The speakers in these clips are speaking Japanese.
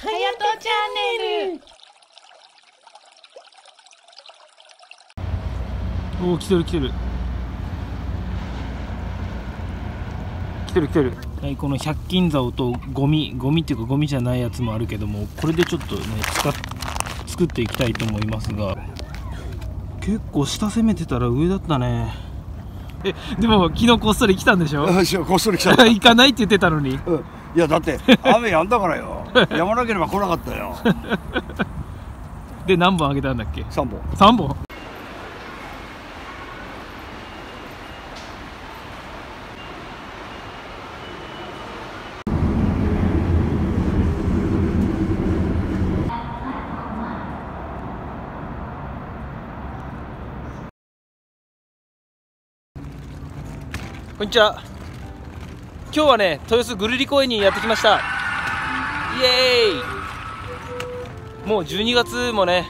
はやとチャンネル。おお来てる来てる。来てる来てる。はいこの百均竿とゴミゴミっていうかゴミじゃないやつもあるけどもこれでちょっとね使っ作っていきたいと思いますが。結構下攻めてたら上だったね。えでも昨日こっそり来たんでしょ？こっそり来た、行かないって言ってたのに。うん、いやだって雨やんだからよやまなければ来なかったよ。で何本あげたんだっけ？3本。3本？こんにちは。今日はね豊洲ぐるり公園にやってきましたイエーイもう12月もね、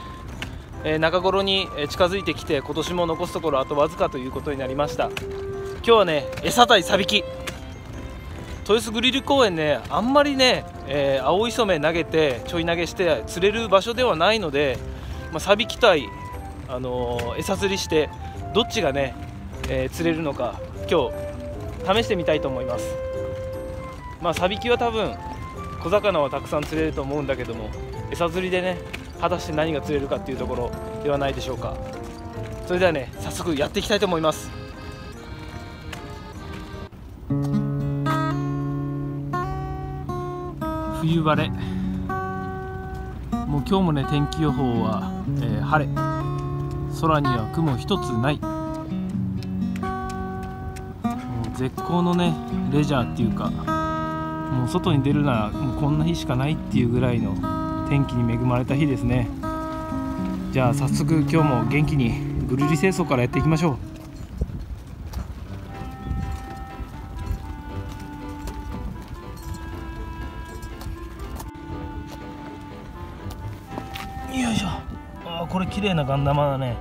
えー中頃に近づいてきて今年も残すところあとわずかということになりました。今日はね餌対サビキ豊洲グリル公園ねあんまりね、えー青磯目投げてちょい投げして釣れる場所ではないので、まあ、サビキ対、あのー餌釣りしてどっちがね、えー釣れるのか今日試してみたいと思います。まあサビキは多分小魚はたくさん釣れると思うんだけども餌釣りでね果たして何が釣れるかっていうところではないでしょうか。それではね早速やっていきたいと思います。冬晴れ。もう今日もね天気予報は、えー晴れ。空には雲一つない。もう絶好のねレジャーっていうかもう外に出るならもうこんな日しかないっていうぐらいの天気に恵まれた日ですね。じゃあ早速今日も元気にぐるり清掃からやっていきましょう。よいしょ。あこれ綺麗なガンダマだね。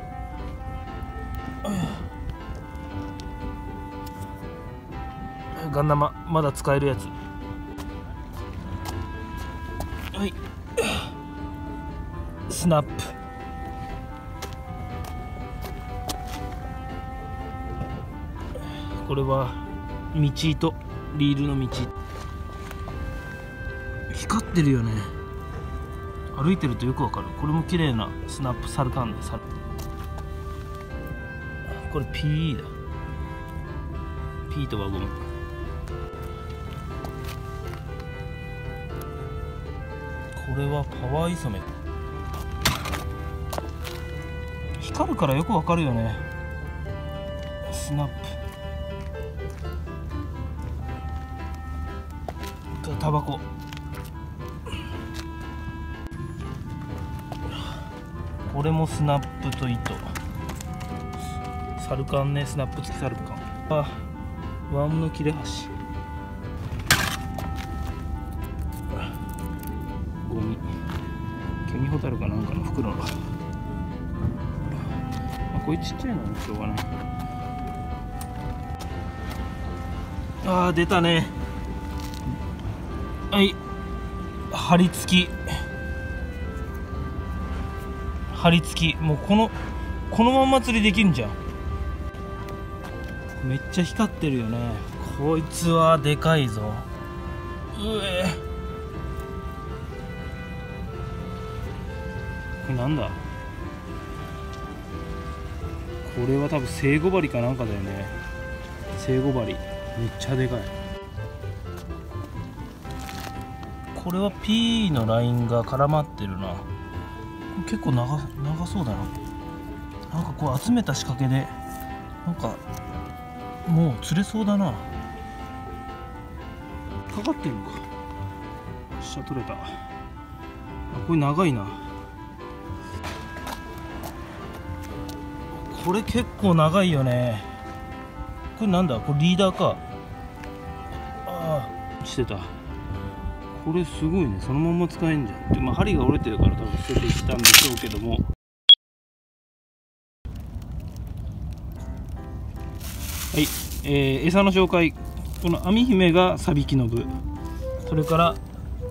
ガンダマまだ使えるやつ。スナップこれは道糸リールの道光ってるよね歩いてるとよくわかるこれも綺麗なスナップサルカンでサルこれ PE だ P と輪ゴムこれはパワーイソメ光るからよくわかるよね。スナップ。タバコ。これもスナップと糸。サルカンね。スナップ付きサルカン。あワームの切れ端ゴミ。ケミホタルかなんかの袋の、こういうちっちゃいのしょうがない。あー出たね。はい。張り付き。張り付き。もうこのこのまま釣りできるんじゃん。めっちゃ光ってるよね。こいつはでかいぞ。うえ。これなんだ？これは多分生後針かなんかだよね。生後針。めっちゃでかい。これは P のラインが絡まってるな。結構長長そうだな。なんかこう集めた仕掛けでなんかもう釣れそうだな。かかってるのか。下取れた。あこれ長いなこれ結構長いよね。これなんだ？これリーダーか。ああしてた。これすごいね。そのまま使えんじゃん。でまあ針が折れてるから多分捨てていったんでしょうけども。はい、えー餌の紹介。この網姫がサビキの部それから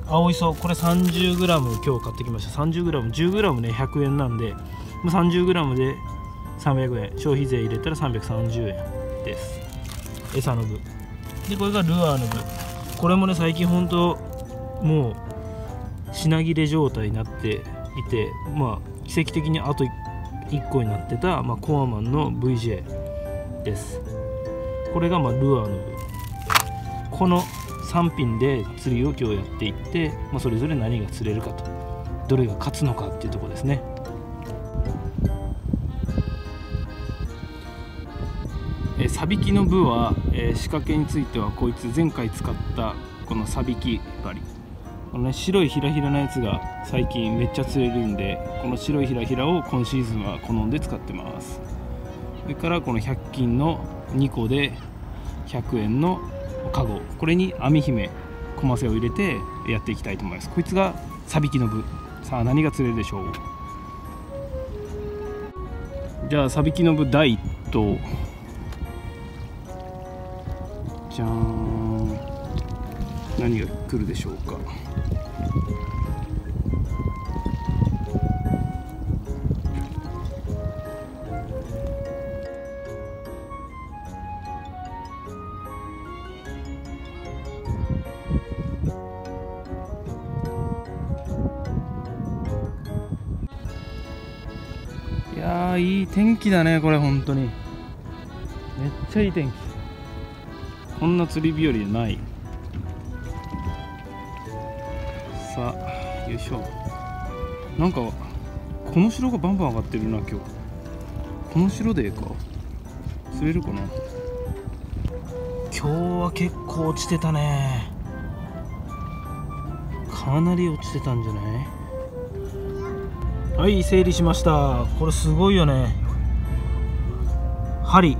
青磯。これ 30g 今日買ってきました。30g10g ね100円なんで。30g で300円。消費税入れたら330円です。餌の具。でこれがルアーの具。これもね最近ほんともう品切れ状態になっていてまあ奇跡的にあと1個になってた、まあ、コアマンの VJ です。これがまあルアーの具。この3品で釣りを今日やっていって、まあ、それぞれ何が釣れるかと。どれが勝つのかっていうとこですね。サビキの部は、えー、仕掛けについてはこいつ前回使ったこのサビキ針。この、ね、白いひらひらのやつが最近めっちゃ釣れるんでこの白いひらひらを今シーズンは好んで使ってます。それからこの100均の2個で100円のカゴ。これに網姫コマセを入れてやっていきたいと思います。こいつがサビキの部。さあ何が釣れるでしょう。じゃあサビキの部第1頭。じゃーん。何が来るでしょうか。いやーいい天気だねこれ本当に。めっちゃいい天気。こんな釣り日和ない。さあよいしょ。なんかこの城がバンバン上がってるな今日。この城でええか。釣れるかな。今日は結構落ちてたね。かなり落ちてたんじゃない？はい整理しました。これすごいよね。針。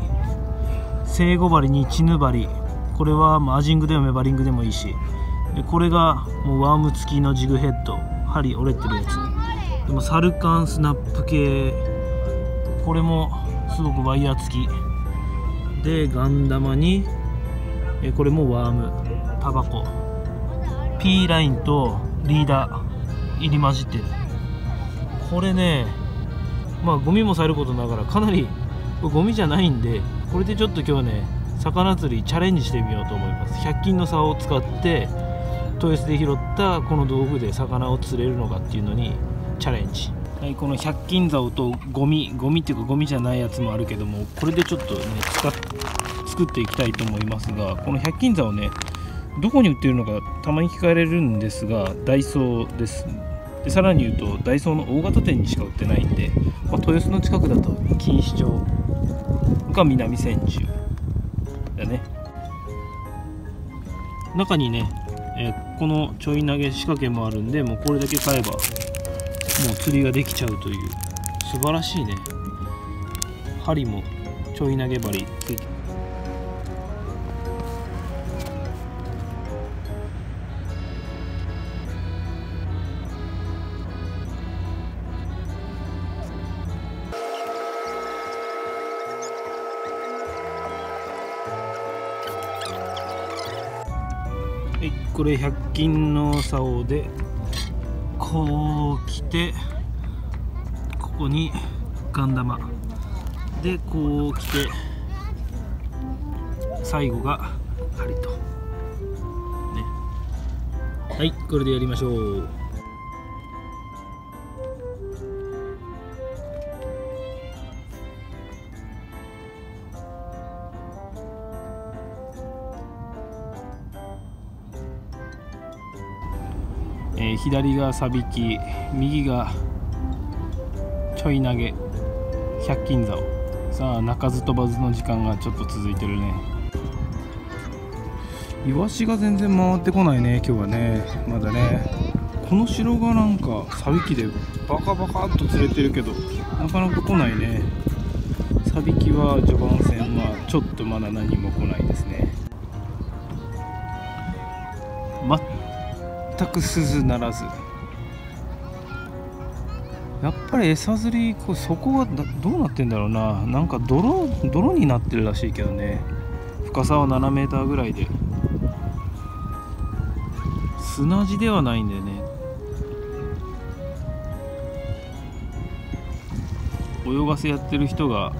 生後針にチヌ針。これはマージングでもメバリングでもいいしでこれがもうワーム付きのジグヘッド針折れてるやつ。でもサルカンスナップ系これもすごくワイヤー付き。でガン玉にえこれもワームタバコ。P ラインとリーダー入り混じってる。これねまあゴミもされることながらかなりゴミじゃないんでこれでちょっと今日ね魚釣りチャレンジしてみようと思います。100均の竿を使って豊洲で拾ったこの道具で魚を釣れるのかっていうのにチャレンジ。はいこの100均竿とゴミゴミっていうかゴミじゃないやつもあるけどもこれでちょっとね使っ作っていきたいと思いますがこの100均竿ねどこに売ってるのかたまに聞かれるんですがダイソーです。でさらに言うとダイソーの大型店にしか売ってないんで、まあ、豊洲の近くだと錦糸町か南千住。中にね、えーこのちょい投げ仕掛けもあるんでもうこれだけ買えばもう釣りができちゃうという素晴らしいね。針もちょい投げ針ついてこれ100均の竿でこう来てここにガン玉。でこう来て最後が針と。ね。はいこれでやりましょう。左がサビキ右がちょい投げ百均竿さあ鳴かず飛ばずの時間がちょっと続いてるね。イワシが全然回ってこないね今日はね。まだね。この城がなんかサビキでバカバカっと釣れてるけどなかなか来ないね。サビキは序盤戦はちょっとまだ何も来ないですね。全く鈴ならず。やっぱり餌釣りこれそこはどうなってんだろうな。なんか泥泥になってるらしいけどね。深さは7メーーぐらいで。砂地ではないんだよね。泳がせやってる人が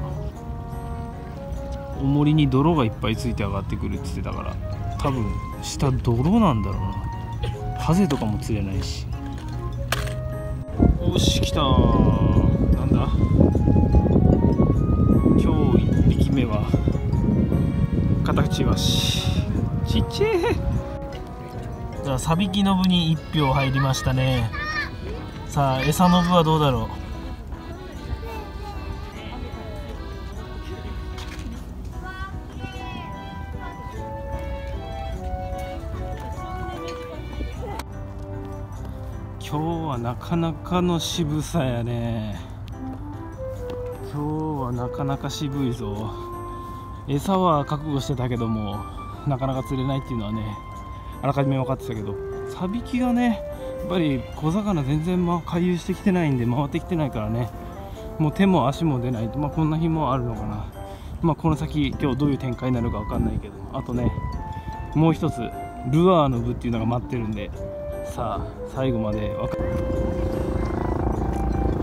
重りに泥がいっぱいついて上がってくるって言ってたから多分下泥なんだろうな。風とかも釣れないし。よし来たなんだ？今日1匹目は。カタクチイワシちっちゃい。じゃあサビキの部に1票入りましたね。さあ餌の部はどうだろう？かなかの渋さやね。今日はなかなか渋いぞ。餌は覚悟してたけどもなかなか釣れないっていうのはねあらかじめ分かってたけど。サビキがねやっぱり小魚全然ま回遊してきてないんで回ってきてないからね。もう手も足も出ない。まあこんな日もあるのかな。まあこの先今日どういう展開になるか分かんないけどあとねもう一つルアーの部っていうのが待ってるんで。さあ最後までわか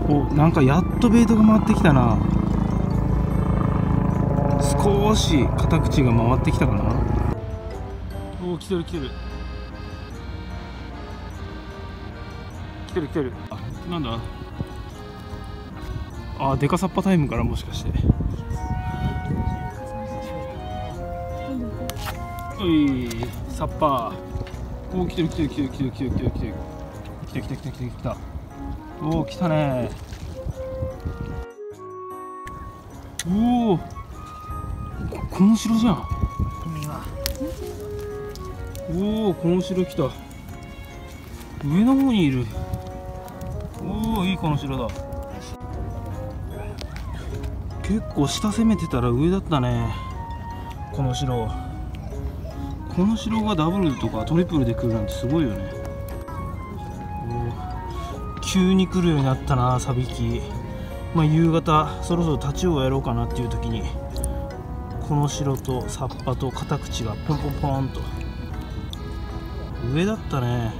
おなんかやっとベイトが回ってきたな。少し片口が回ってきたかな。おお来てる来てる。来てる来てる。あなんだ？あデカサッパタイムからもしかして。おいサッパー。おお来てる来てる来てる来てる来てる来てる来てる来た来た来た来た来たおお来たねおおここの城じゃんおおこの城来た上の方にいるおおいいこの城だ結構下攻めてたら上だったねこの城この城がダブルとかトリプルで来るなんてすごいよね。急に来るようになったなサビキ。まあ夕方そろそろ立ちをやろうかなっていう時にこの城とサッパと片口がポンポンポンと。上だったね。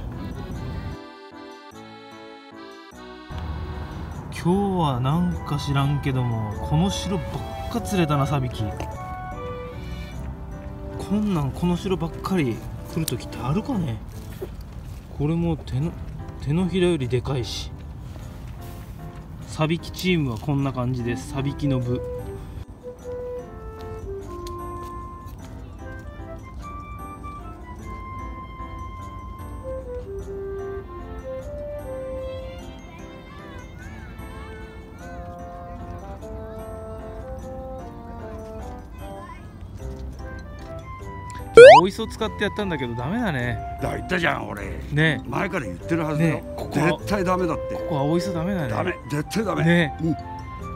今日はなんか知らんけどもこの城ばっか釣れたなサビキ。こんなんこの城ばっかり来る時ってあるかね？これも手の手のひらよりでかいし。サビキチームはこんな感じです。サビキの部。使ってやったんだけどダメだねだ言ったじゃん俺ね前から言ってるはずだよ、ねここ絶対ダメだってここ青磯ダメだねダメ絶対ダメ、ねうん、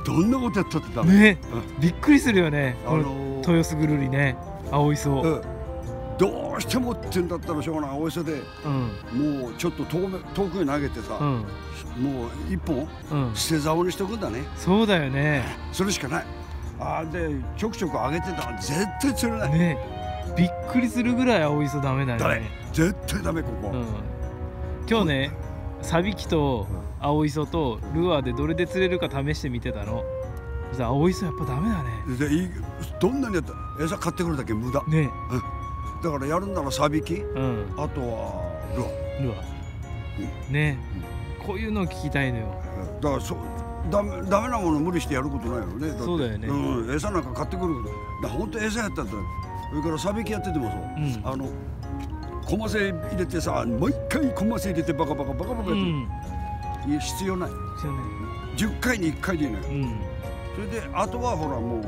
どんなことやったってダメ、ねうんびっくりするよねあのー豊洲ぐるりね青磯うん、どうしてもって言うんだったらしょうがないお磯でうんもうちょっと遠遠くに投げてさ、うんもう一本うん捨て竿にしとくんだねそうだよねそれしかないあーでちょくちょく上げてたら絶対釣れない、ねびっくりするぐらい青磯ダメだよね。絶対ダメここ、うん。今日ねサビキと青磯とルアーでどれで釣れるか試してみてたの。青磯やっぱダメだね。どんなにやったら餌買ってくるだけ無駄。ね。だからやるんならサビキうん。あとはルアルアー。ね。こういうのを聞きたいのよ。ーだからそダメダメなもの無理してやることないよね。って。そうだよね。うん、餌なんか買ってくるだ本当餌やったんだそれからサビキやっててもそう、うん。あのコマセ入れてさもう一回コマセ入れてバカバカバカバカやって、うん。いや必要ない。そうね10回に1回でいいのよ。うん。それであとはほらも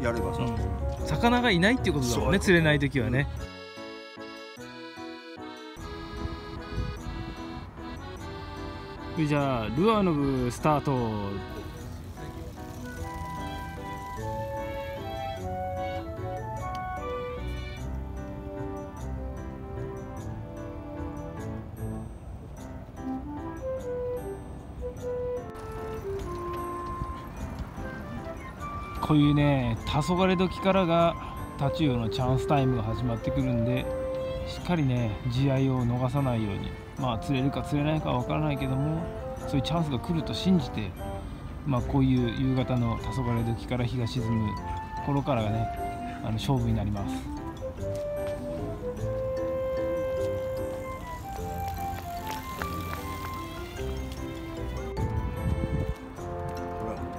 うやればさ、うん。魚がいないっていうことだもんね釣れない時はね。じゃあルアーの部スタートこういうね黄昏時からがタチウオのチャンスタイムが始まってくるんでしっかりね地合いを逃さないようにまあ釣れるか釣れないかは分からないけどもそういうチャンスが来ると信じてまあこういう夕方の黄昏時から日が沈む頃からがねあの勝負になります。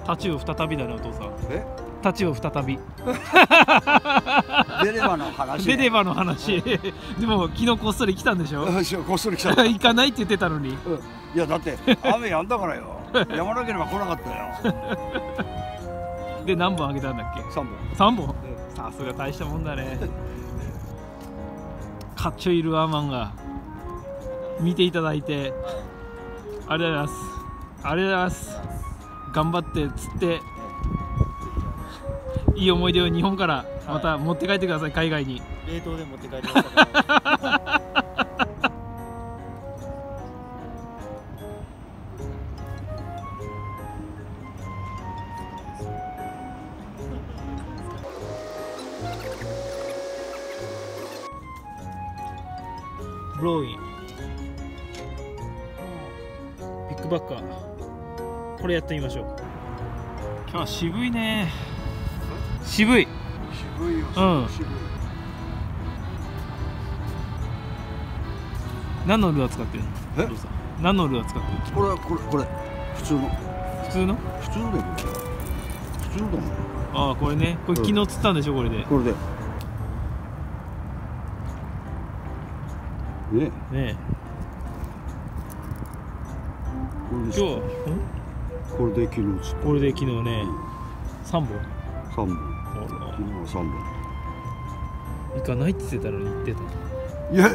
タチウオ再びだねお父さん。え？タチウオ再び。出ればの話ベデバの話。でも昨日こっそり来たんでしょ？こっそり来た、うん、行かないって言ってたのに。いやだって雨やんだからよ。やまなければ来なかったよ。で何本あげたんだっけ？三3本？本さすが大したもんだね。かっちょいるアーマンが。見ていただいて。ありがとうございます。ありがとうございます頑張って釣っていい思い出を日本からまた持って帰ってください海外に。冷凍で持って帰りました。ブローインビッグバッカーこれやってみましょう。今日は渋いね。渋い。渋いよ。うん。渋い。何のルアー使ってるの？え？何のルアー使ってるこれこれこれ。普通の。普通の？普通だよこれ。普通だもん。ああこれね。これうん昨日釣ったんでしょこれで。これで。ね。ねこれで今日これで昨日これで昨日ね。3本。た三本。あ昨日は三本。ら行かないって言ってたのに行ってた。いや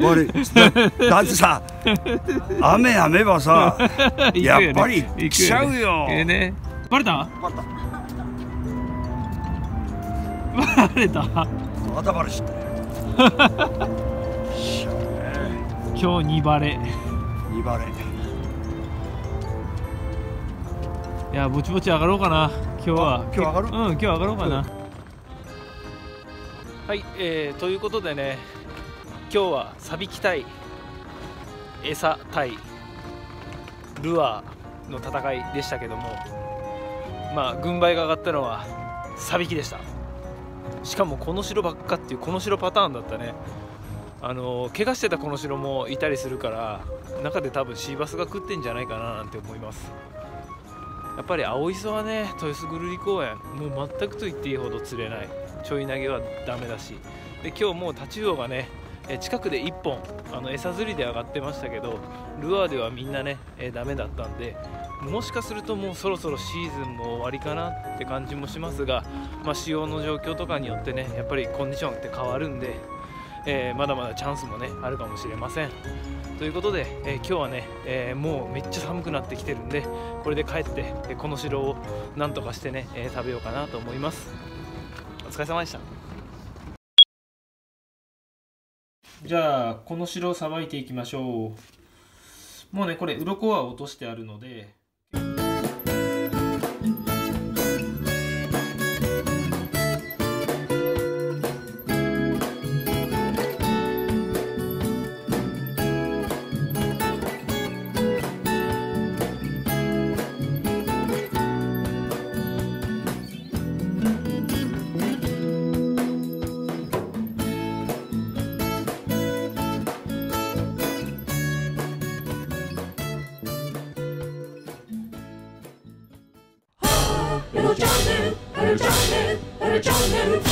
悪い。だってさ雨やめばさ やっぱり来ちゃうよ。えね。バレた？また。バレた？またバレした 今日2バレ。二バレいやぼちぼち上がろうかな。今日は。あ今日上がる？うん今日上がろうかな、はい、えー、ということでね今日はサビキ対餌対。ルアーの戦いでしたけども。まあ軍配が上がったのはサビキでした。しかもこの城ばっかっていうこの城パターンだったね。あの怪我してたこの城もいたりするから中で多分シーバスが食ってんじゃないかななんて思いますやっぱり青磯はね豊洲ぐるり公園もう全くと言っていいほど釣れない。ちょい投げはダメだし。で今日もうタチウオがね近くで1本あの餌釣りで上がってましたけどルアーではみんなねえダメだったんでもしかするともうそろそろシーズンも終わりかなって感じもしますが、まあ、潮の状況とかによってねやっぱりコンディションって変わるんで、えーまだまだチャンスもねあるかもしれません。ということで、えー今日はね、えーもうめっちゃ寒くなってきてるんでこれで帰ってえーこの城をなんとかしてね、えー食べようかなと思います。お疲れ様でした。じゃあこの城をさばいていきましょう。もうねこれ鱗は落としてあるのでチャンネル